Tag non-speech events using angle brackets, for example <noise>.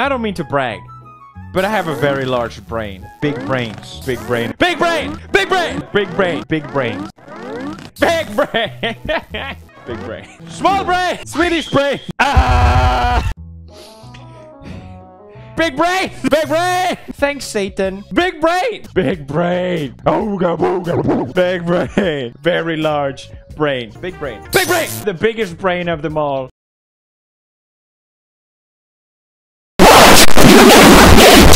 I don't mean to brag, but I have a very large brain. Big brains. Big brain. Big brain! Big brain! Big brain. Big brain. Big brain! <laughs> Big brain. Small brain! Swedish brain! Ah! Big brain! Big brain! Thanks, Satan. Big brain! Big brain! Ooga booga. Big brain. Very large brain. Big brain. Big brain! The biggest brain of them all. Yeah! <laughs>